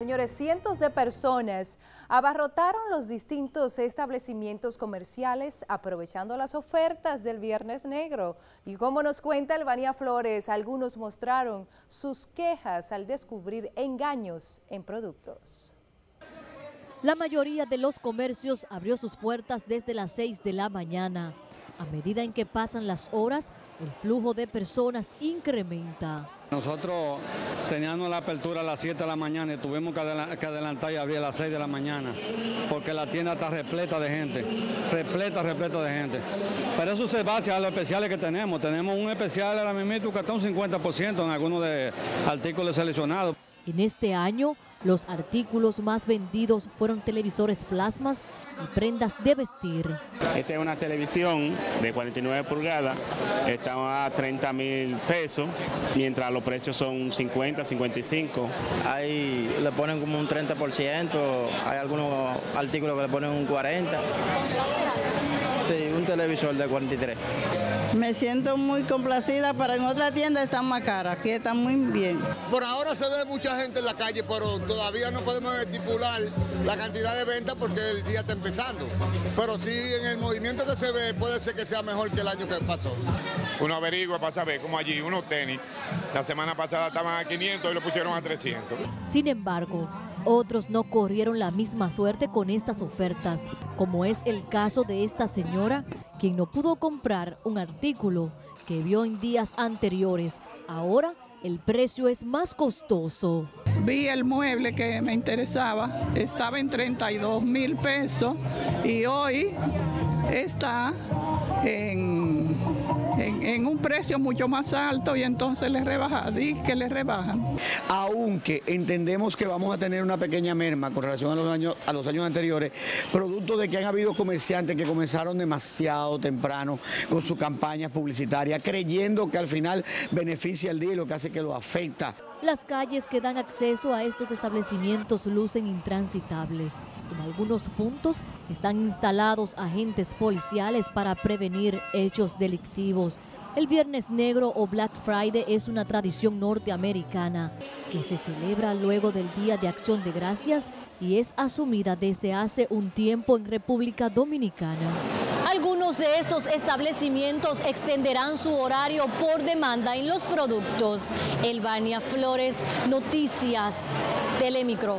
Señores, cientos de personas abarrotaron los distintos establecimientos comerciales aprovechando las ofertas del Viernes Negro. Y como nos cuenta Elvania Flores, algunos mostraron sus quejas al descubrir engaños en productos. La mayoría de los comercios abrió sus puertas desde las 6 de la mañana. A medida en que pasan las horas, el flujo de personas incrementa. Nosotros teníamos la apertura a las 7 de la mañana y tuvimos que adelantar y abrir a las 6 de la mañana porque la tienda está repleta de gente, repleta, repleta de gente. Pero eso se basa a los especiales que tenemos. Tenemos un especial ahora mismo que está un 50% en algunos de artículos seleccionados. En este año, los artículos más vendidos fueron televisores plasmas y prendas de vestir. Esta es una televisión de 49 pulgadas, está a 30 mil pesos, mientras los precios son 50, 55. Ahí le ponen como un 30%, hay algunos artículos que le ponen un 40%. Sí, un televisor de 43. Me siento muy complacida, pero en otra tienda están más caras, aquí están muy bien. Por ahora se ve mucha gente en la calle, pero todavía no podemos estipular la cantidad de ventas porque el día está empezando. Pero sí, en el movimiento que se ve, puede ser que sea mejor que el año que pasó. Uno averigua para saber, como allí, unos tenis, la semana pasada estaban a 500 y lo pusieron a 300. Sin embargo, otros no corrieron la misma suerte con estas ofertas, como es el caso de esta señora quien no pudo comprar un artículo que vio en días anteriores. Ahora el precio es más costoso. Vi el mueble que me interesaba, estaba en 32 mil pesos y hoy está en, en, un precio mucho más alto y entonces les rebajan, que les rebajan. Aunque entendemos que vamos a tener una pequeña merma con relación a los años, a los años anteriores, producto de que han habido comerciantes que comenzaron demasiado temprano con sus campañas publicitarias, creyendo que al final beneficia el día y lo que hace que lo afecta. Las calles que dan acceso a estos establecimientos lucen intransitables. En algunos puntos están instalados agentes policiales para prevenir hechos delictivos. El Viernes Negro o Black Friday es una tradición norteamericana que se celebra luego del Día de Acción de Gracias y es asumida desde hace un tiempo en República Dominicana. Algunos de estos establecimientos extenderán su horario por demanda en los productos. Elvania Flores, Noticias, Telemicro.